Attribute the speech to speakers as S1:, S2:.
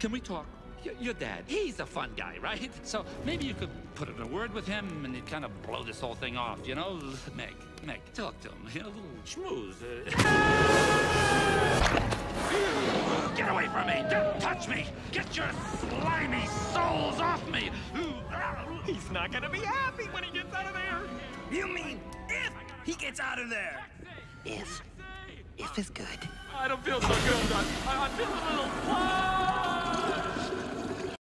S1: can we talk? Y- Your dad, he's a fun guy, right? So maybe you could put in a word with him and he'd kind of blow this whole thing off, you know? Meg, Meg, talk to him. You know, a little schmooze. Uh... Get away from me! Don't touch me! Get your slimy souls off me!
S2: He's not gonna be happy when he gets out of there.
S3: You mean if he gets out of there? If. If is good.
S2: I don't feel so good. I, I feel a little.